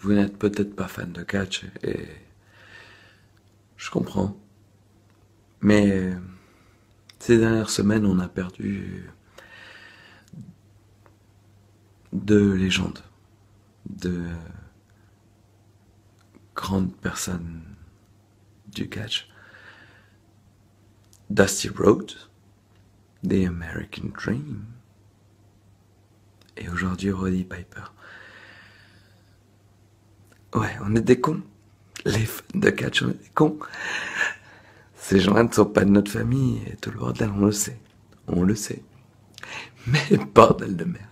vous n'êtes peut-être pas fan de catch et je comprends. Mais ces dernières semaines, on a perdu deux légendes, de grandes personnes du catch. Dusty Rhodes, The American Dream, et aujourd'hui Roddy Piper. Ouais, on est des cons. Les fans de catch, on est des cons. Ces gens-là ne sont pas de notre famille et tout le bordel, on le sait. On le sait. Mais bordel de merde.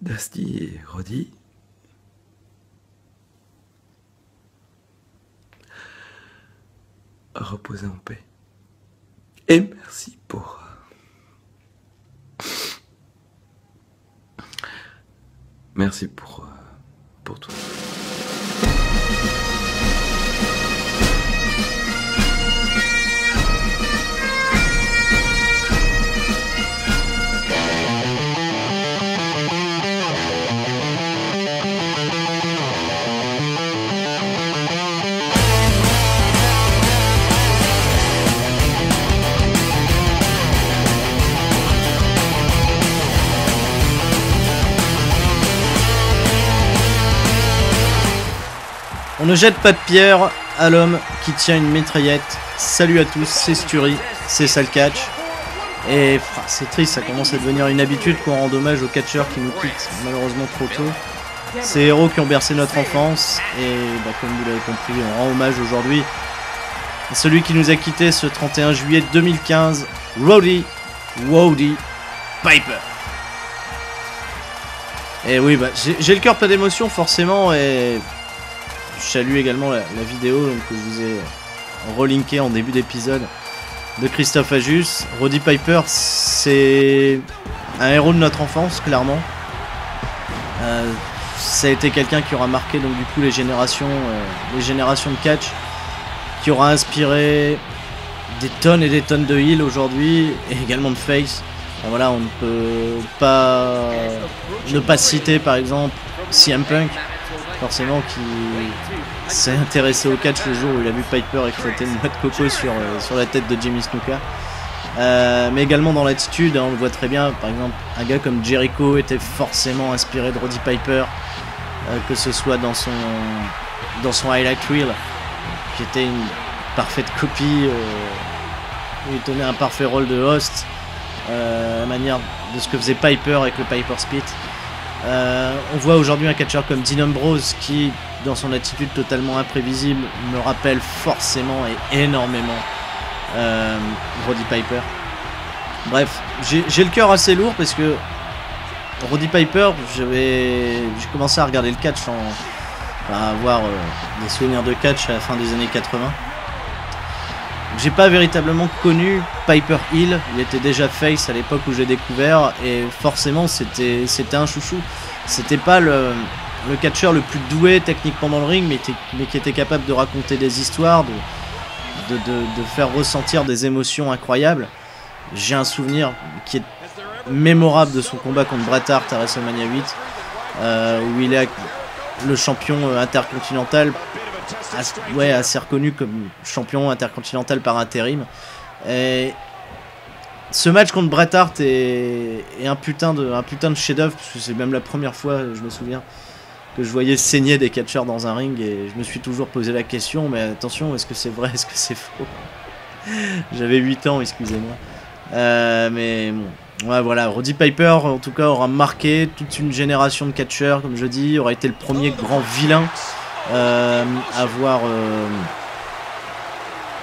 Dusty et Roddy. Reposez en paix. Et merci pour. Merci pour, pour On ne jette pas de pierre à l'homme qui tient une mitraillette. Salut à tous, c'est Sturi, c'est Salcatch. Et c'est triste, ça commence à devenir une habitude qu'on rend hommage aux catcheurs qui nous quittent malheureusement trop tôt. Ces héros qui ont bercé notre enfance et bah, comme vous l'avez compris, on rend hommage aujourd'hui à celui qui nous a quittés ce 31 juillet 2015, Roddy Wody Piper. Et oui, bah, j'ai le cœur plein d'émotions forcément et salue également la, vidéo que je vous ai relinké en début d'épisode de Christophe Ajus. Roddy Piper, c'est un héros de notre enfance, clairement. Euh, ça a été quelqu'un qui aura marqué donc du coup les générations, euh, les générations de catch, qui aura inspiré des tonnes et des tonnes de heal aujourd'hui et également de face. voilà, on ne peut pas ne pas citer par exemple CM Punk forcément qui s'est intéressé au catch le jour où il a vu Piper éclater une noix coco sur, euh, sur la tête de Jimmy Snuka. Euh, mais également dans l'attitude, hein, on le voit très bien, par exemple, un gars comme Jericho était forcément inspiré de Roddy Piper, euh, que ce soit dans son, dans son highlight reel, qui était une parfaite copie, il tenait un parfait rôle de host, la manière de ce que faisait Piper avec le Piper Spit. Euh, on voit aujourd'hui un catcheur comme Dean Ambrose qui, dans son attitude totalement imprévisible, me rappelle forcément et énormément euh, Roddy Piper. Bref, j'ai le cœur assez lourd parce que Roddy Piper, j'ai commencé à regarder le catch, en, à avoir euh, des souvenirs de catch à la fin des années 80. J'ai pas véritablement connu Piper Hill, il était déjà face à l'époque où j'ai découvert et forcément c'était un chouchou. C'était pas le, le catcheur le plus doué techniquement dans le ring mais, qui était capable de raconter des histoires, de, de, faire ressentir des émotions incroyables. J'ai un souvenir qui est mémorable de son combat contre Bret Hart à WrestleMania 8 euh, où il est le champion intercontinental ouais, assez reconnu comme champion intercontinental par intérim. Et ce match contre Bret Hart est, un putain de, de chef-d'œuvre, parce que c'est même la première fois, je me souviens, que je voyais saigner des catcheurs dans un ring, et je me suis toujours posé la question, mais attention, est-ce que c'est vrai, est-ce que c'est faux? J'avais 8 ans, excusez-moi. Euh, mais bon, ouais, voilà, Roddy Piper, en tout cas, aura marqué toute une génération de catcheurs, comme je dis, aura été le premier grand vilain avoir euh,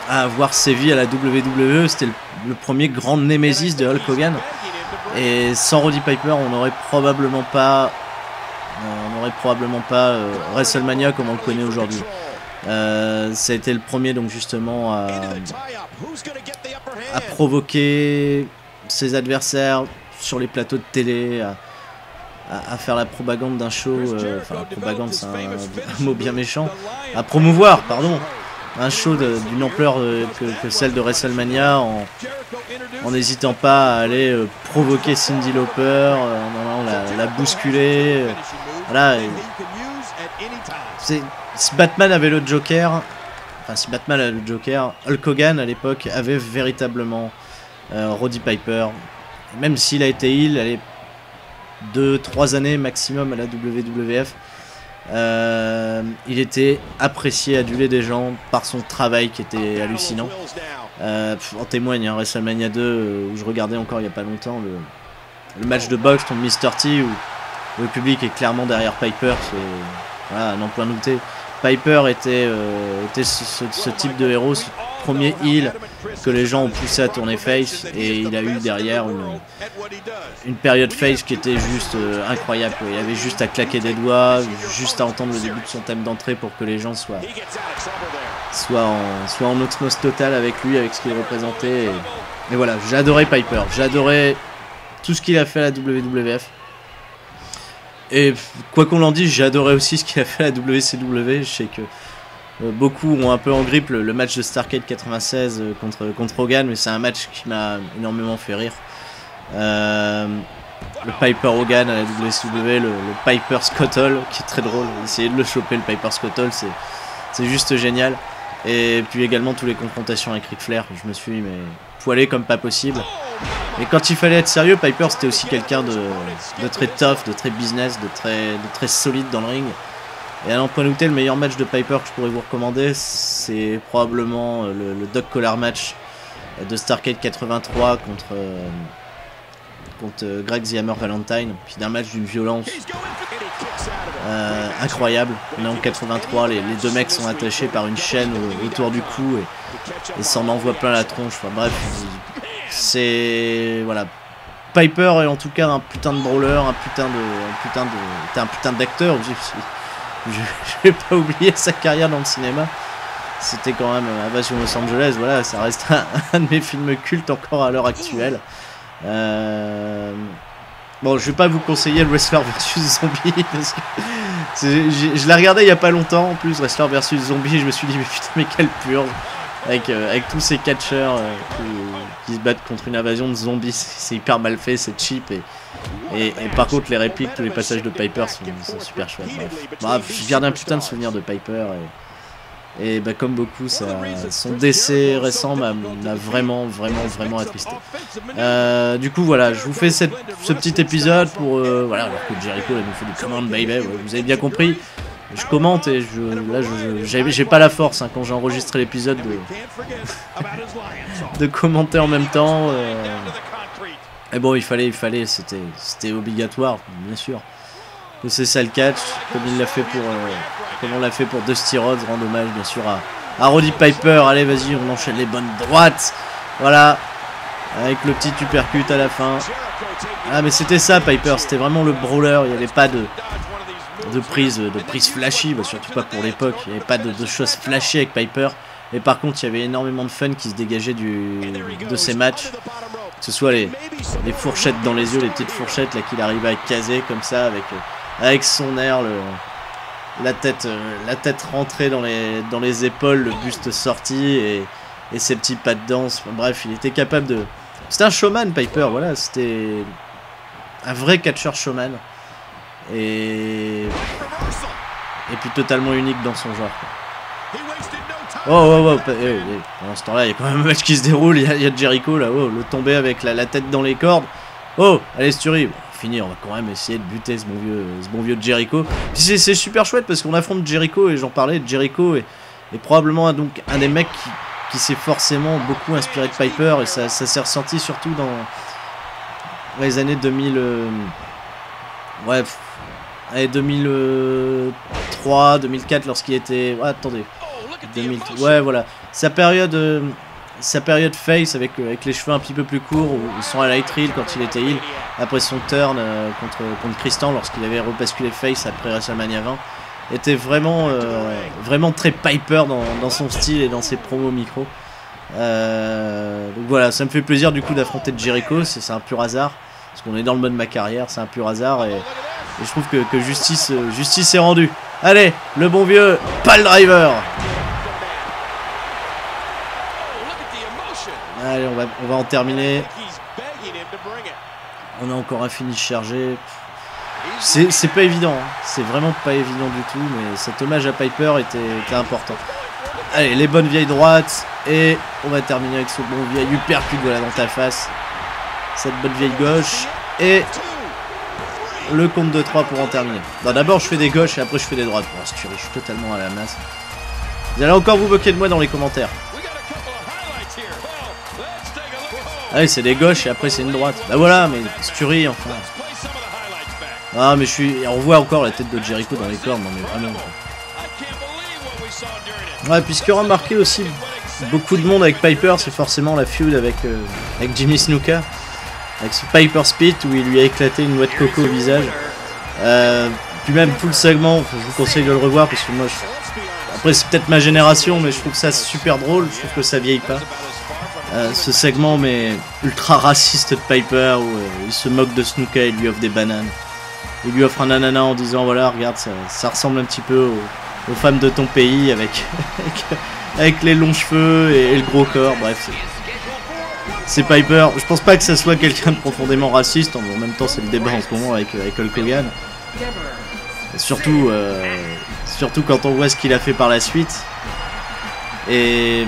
à avoir sévi à la WWE. C'était le, premier grand némésis de Hulk Hogan. Et sans Roddy Piper, on n'aurait probablement pas, on aurait probablement pas euh, WrestleMania comme on le connaît aujourd'hui. ça a été le premier donc justement à, provoquer ses adversaires sur les plateaux de télé, à, faire la propagande d'un show, euh, enfin la propagande c'est un, mot bien méchant, à promouvoir, pardon, un show d'une ampleur euh, que, celle de WrestleMania en, n'hésitant pas à aller euh, provoquer Cindy Lauper, en la, la bousculer. voilà. c'est- si Batman avait le Joker, enfin si Batman avait le Joker, Hulk Hogan à l'époque avait véritablement euh, Roddy Piper. Même s'il a été allez, 2-3 années maximum à la WWF, euh, il était apprécié, adulé des gens par son travail qui était hallucinant. Euh, en témoigne hein, WrestleMania 2 euh, où je regardais encore il n'y a pas longtemps le, le match de boxe contre Mr. T où le public est clairement derrière Piper, c'est voilà, n'en point douter. Piper était, euh, était ce, ce- ce type de héros, ce premier heel que les gens ont poussé à tourner face et il a eu derrière une, une période face qui était juste euh, incroyable. Il avait juste à claquer des doigts, juste à entendre le début de son thème d'entrée pour que les gens soient, soient, en, soient en osmose totale avec lui, avec ce qu'il représentait. Et, et voilà, j'adorais Piper, j'adorais tout ce qu'il a fait à la WWF. Et quoi qu'on en dise, adoré aussi ce qu'il a fait à la WCW. Je sais que beaucoup ont un peu en grippe le, match de Starcade 96 euh, contre, Hogan, mais c'est un match qui m'a énormément fait rire. Euh, le Piper Hogan à la WCW, le, Piper Scottle, qui est très drôle. Essayez de le choper, le Piper Scottle, c'est, juste génial. Et puis également tous les confrontations avec Ric Flair, je me suis mais poilé comme pas possible. Et quand il fallait être sérieux, Piper c'était aussi quelqu'un de, très tough, de très business, de très solide dans le ring. Et à point le meilleur match de Piper que je pourrais vous recommander, c'est probablement euh, le, le Dog Collar match de Starcade 83 contre, euh, contre euh, Greg The Valentine. Puis d'un match d'une violence incroyable. On est en 83, les, deux mecs sont attachés par une chaîne au- autour du cou et, et s'en envoie plein la tronche. Enfin bref, c'est voilà. Piper est en tout cas un putain de brawler, un putain de, un putain de, un putain d'acteur. Je, je, vais pas oublier sa carrière dans le cinéma. C'était quand même euh, Invasion Los Angeles. Voilà, ça reste un, de mes films cultes encore à l'heure actuelle. Euh, Bon, je vais pas vous conseiller le Wrestler versus Zombie parce que je l'ai regardé il y a pas longtemps en plus, Wrestler versus Zombie. Je me suis dit, mais putain, mais quelle purge avec, euh, avec tous ces catcheurs euh, qui, se battent contre une invasion de zombies. C'est hyper mal fait, c'est cheap et, et, par contre, les répliques, tous les passages de Piper sont, super chouettes. Bref. Bref, je garde un putain de souvenir de Piper et, et bah, comme beaucoup, son décès récent m'a vraiment, vraiment, vraiment attristé. Euh, du coup, voilà, je vous fais cette- ce petit épisode pour. voilà, alors que Jericho là, nous fait du command baby, vous avez bien compris. Je commente et je, là, je, j'ai pas la force hein, quand j'ai enregistré l'épisode de, de commenter en même temps. euh, et bon, il fallait, il fallait, c'était, obligatoire, bien sûr. Que c'est ça le catch, comme il l'a fait pour, euh, comme on l'a fait pour Dusty Rhodes, rendre hommage bien sûr à, à Roddy Piper. Allez, vas-y, on enchaîne les bonnes droites. Voilà, avec le petit uppercut à la fin. Ah, mais c'était ça, Piper, c'était vraiment le brawler. Il n'y avait pas de, de prise, de prise flashy, bah, surtout pas pour l'époque. Il n'y avait pas de, choses flashy avec Piper. Et par contre, il y avait énormément de fun qui se dégageait du, de ces matchs. Que ce soit les, les fourchettes dans les yeux, les petites fourchettes là qu'il arrivait à caser comme ça avec, euh, avec son air, le, la, tête, euh, la tête rentrée dans les, dans les épaules, le buste sorti et, et ses petits pas de danse. Bref, il était capable de. C'était un showman, Piper, voilà, c'était un vrai catcheur showman. Et. Et puis totalement unique dans son genre. quoi. Oh, oh, oh, eh, eh, pendant ce temps-là, il y a quand même un match qui se déroule. Il y a, il y a Jericho là, oh, le tomber avec la, la tête dans les cordes. Oh, allez, Sturi. Bon, fini, on va quand même essayer de buter ce bon vieux, ce bon vieux Jericho. C'est- super chouette parce qu'on affronte Jericho et j'en parlais. Jericho est, est probablement un, donc, un des mecs qui, qui s'est forcément beaucoup inspiré de Piper et ça, ça s'est ressenti surtout dans les années 2000. euh, ouais, allez, 2003, 2004 lorsqu'il était. Ouais, attendez. 2000, ouais, voilà. Sa période, euh, sa période face avec, euh, avec les cheveux un petit peu plus courts, où ils sont à Light Reel quand il était heal, après son turn euh, contre, contre Christian lorsqu'il avait rebasculé face après WrestleMania 20, était vraiment, vraiment très Piper dans, dans son style et dans ses promos micro. Donc voilà, ça me fait plaisir du coup d'affronter Jericho, c'est un pur hasard, parce qu'on est dans le mode ma carrière, c'est un pur hasard et, et je trouve que, justice, euh, justice est rendue. Allez, le bon vieux Pal Driver Allez, on va, on va en terminer. On a encore un finish chargé. C'est pas évident, hein. c'est vraiment pas évident du tout, mais cet hommage à Piper était, important. Allez, les bonnes vieilles droites, et on va terminer avec ce bon vieil uppercut voilà, dans ta face. Cette bonne vieille gauche, et le compte de 3 pour en terminer. D'abord je fais des gauches et après je fais des droites. Bon, je suis totalement à la masse. Vous allez encore vous moquer de moi dans les commentaires. Allez, c'est des gauches et après c'est une droite. Bah voilà, mais Sturie, enfin. Ah, mais je suis. On voit encore la tête de Jericho dans les cornes, non mais vraiment. Ouais, puis ce qui aura marqué aussi beaucoup de monde avec Piper, c'est forcément la feud avec, euh, avec Jimmy Snuka. Avec ce Piper Spit où il lui a éclaté une noix de coco au visage. Euh, puis même tout le segment, je vous conseille de le revoir parce que moi, après c'est peut-être ma génération, mais je trouve ça super drôle, je trouve que ça vieillit pas. Euh, ce segment mais ultra raciste de Piper où il se moque de Snuka et lui offre des bananes. Il lui offre un ananas en disant voilà regarde ça, ressemble un petit peu aux, femmes de ton pays avec, avec, les longs cheveux et, le gros corps, bref. C'est Piper, je pense pas que ça soit quelqu'un de profondément raciste, en même temps c'est le débat en ce moment avec, avec Hulk Hogan. surtout, euh, surtout quand on voit ce qu'il a fait par la suite. Et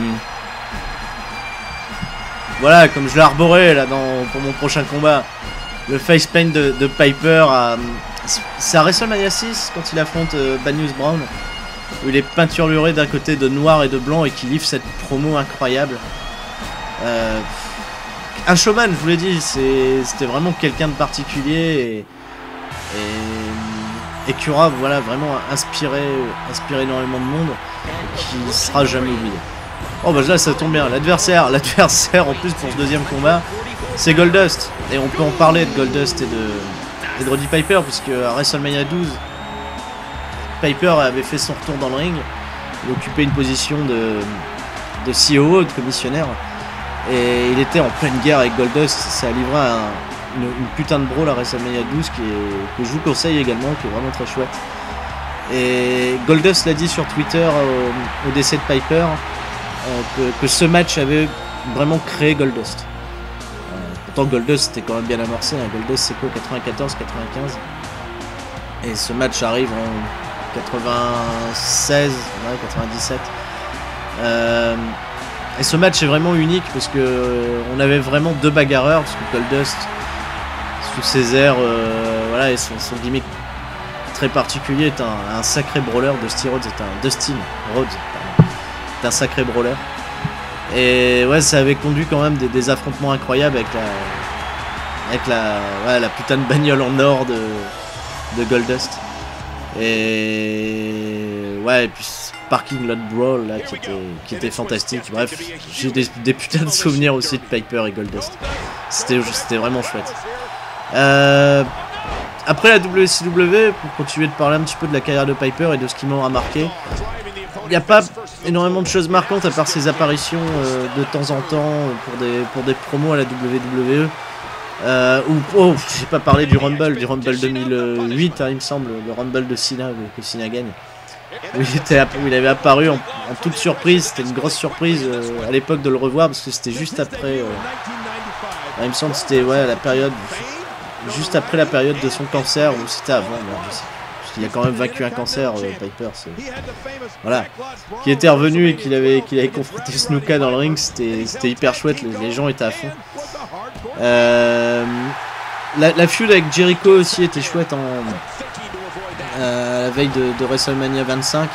voilà, comme je l'ai arboré là dans, pour mon prochain combat, le face paint de, Piper. C'est à WrestleMania 6 quand il affronte euh, Banius Brown, où il est peinturluré d'un côté de noir et de blanc et qui livre cette promo incroyable. Euh, un showman, je vous l'ai dit, c'était vraiment quelqu'un de particulier et, qui aura voilà, vraiment inspiré, inspiré énormément de monde qui sera jamais oublié. Oh bah là ça tombe bien, l'adversaire, l'adversaire en plus pour ce deuxième combat, c'est Goldust. Et on peut en parler de Goldust et de, Roddy Piper, puisque à WrestleMania 12, Piper avait fait son retour dans le ring. Il occupait une position de, de COO, de commissionnaire. Et il était en pleine guerre avec Goldust. Ça a livré une, putain de brawl à WrestleMania 12 qui est, que je vous conseille également, qui est vraiment très chouette. Et Goldust l'a dit sur Twitter au, décès de Piper euh, que, ce match avait vraiment créé Goldust. Pourtant Goldust c'était quand même bien amorcé, hein. Goldust c'est quoi 94, 95 Et ce match arrive en 96, 97. Euh, et ce match est vraiment unique parce que euh, on avait vraiment deux bagarreurs, parce que Goldust, sous ses airs, euh, voilà, et son, gimmick très particulier est un, sacré brawler. Dusty Rhodes est un Dustin Rhodes, est un sacré brawler. Et ouais, ça avait conduit quand même des, affrontements incroyables avec la, avec la putain de bagnole en or de, de Goldust. Et ouais, et puis Parking Lot Brawl là qui était, qui était fantastique. Bref, j'ai des, putains de souvenirs aussi de Piper et Goldust. C'était vraiment chouette. Euh, après la WCW, pour continuer de parler un petit peu de la carrière de Piper et de ce qui m'a marqué, il n'y a pas énormément de choses marquantes à part ses apparitions euh, de temps en temps pour des, pour des promos à la WWE. Euh, ou, oh, j'ai pas parlé du Rumble, du Rumble 2008, hein, il me semble, le Rumble de Cena, que Cena gagne. Où il, avait apparu en, toute surprise, c'était une grosse surprise euh, à l'époque de le revoir parce que c'était juste après. il me semble que c'était la période, juste après la période de son cancer, ou c'était avant, je sais il a quand même vaincu un cancer, euh, Piper. Voilà. Qui était revenu et qu'il avait, qu'il avait confronté Snuka dans le ring, c'était hyper chouette, les, gens étaient à fond. Euh, la, feud avec Jericho aussi était chouette en, euh, la veille de, WrestleMania 25.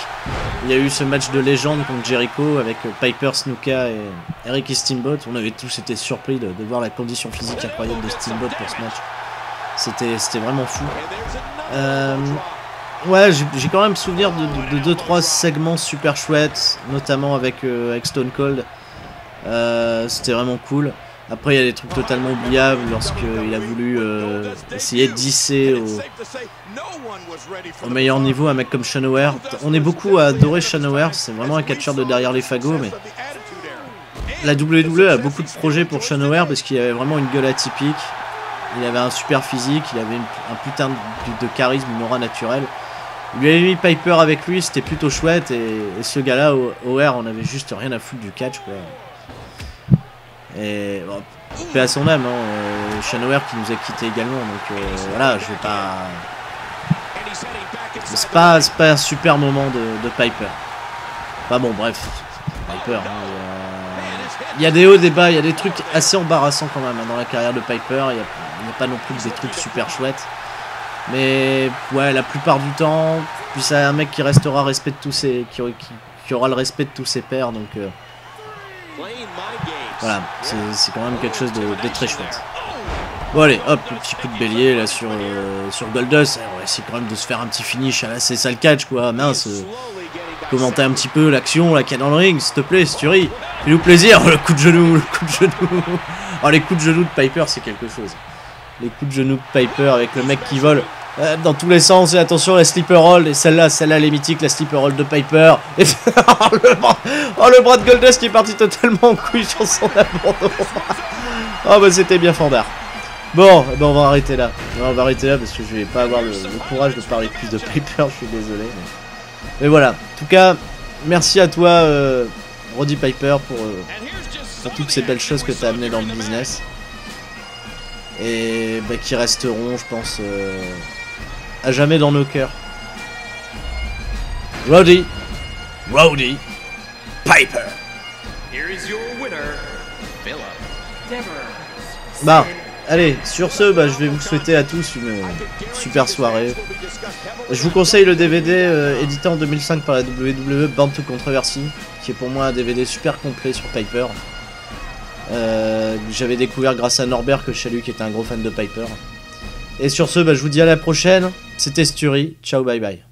Il y a eu ce match de légende contre Jericho avec Piper, Snuka et Eric Steamboat. On avait tous été surpris de, de voir la condition physique incroyable de Steamboat pour ce match. C'était vraiment fou. Euh, Ouais, j'ai quand même souvenir de 2-3 segments super chouettes, notamment avec, euh, avec Stone Cold. Euh, c'était vraiment cool. Après, il y a des trucs totalement oubliables lorsqu'il a voulu euh, essayer de disser au, au, meilleur niveau un mec comme Shanaware. On est beaucoup à adorer Shanaware, c'est vraiment un catcheur de derrière les fagots, mais la WWE a beaucoup de projets pour Shanaware parce qu'il avait vraiment une gueule atypique. Il avait un super physique, il avait un putain de, charisme, une aura naturelle. Il lui avait mis Piper avec lui, c'était plutôt chouette. Et, ce gars-là, OR, on avait juste rien à foutre du catch. Quoi. Et bon, paix à son âme, hein, euh, qui nous a quitté également, donc euh, voilà, je vais pas. C'est pas, pas un super moment de, Piper. Enfin bon, bref, Piper. hein, il y a- des hauts, des bas, il y a des trucs assez embarrassants quand même hein, dans la carrière de Piper. Il n'y a, pas non plus des trucs super chouettes. Mais ouais, la plupart du temps, puis c'est un mec qui restera respect de tous ses, qui aura le respect de tous ses pairs, donc euh, voilà, c'est quand même quelque chose de, très chouette. Bon allez, hop, petit coup de bélier là sur, euh, sur Goldust, on va essayer quand même de se faire un petit finish à la c'est ça le catch quoi, mince. euh, commenter un petit peu l'action, la qu'il y a dans le ring, s'il te plaît, si tu. Fais-nous plaisir, le coup de genou, le coup de genou. Oh, les coups de genou de Piper, c'est quelque chose. Les coups de genou de Piper avec le mec qui vole euh, dans tous les sens. Et attention, la sleeper roll. Et celle-là, celle-là, elle est mythique, la sleeper roll de Piper. Et oh, le bras, oh, le bras de Goldust qui est parti totalement en couille sur son abandon. oh, bah, c'était bien fandard. Bon, eh ben, on va arrêter là. On va arrêter là parce que je vais pas avoir le, le courage de parler plus de Piper, je suis désolé. Mais, mais voilà, en tout cas, merci à toi, euh, Roddy Piper, pour, euh, pour toutes ces belles choses que tu as amenées dans le business. Et bah, qui resteront, je pense, euh, à jamais dans nos cœurs. Roddy, Roddy Piper. Here is your winner, Philip. Bah, allez, sur ce, bah, je vais vous souhaiter à tous une super soirée. Je vous conseille le DVD euh, édité en 2005 par la WWE Bound to Controversy, qui est pour moi un DVD super complet sur Piper. Euh, J'avais découvert grâce à Norbert que je salue, qui était un gros fan de Piper. Et sur ce, bah, je vous dis à la prochaine. C'était Sturi. Ciao, bye bye.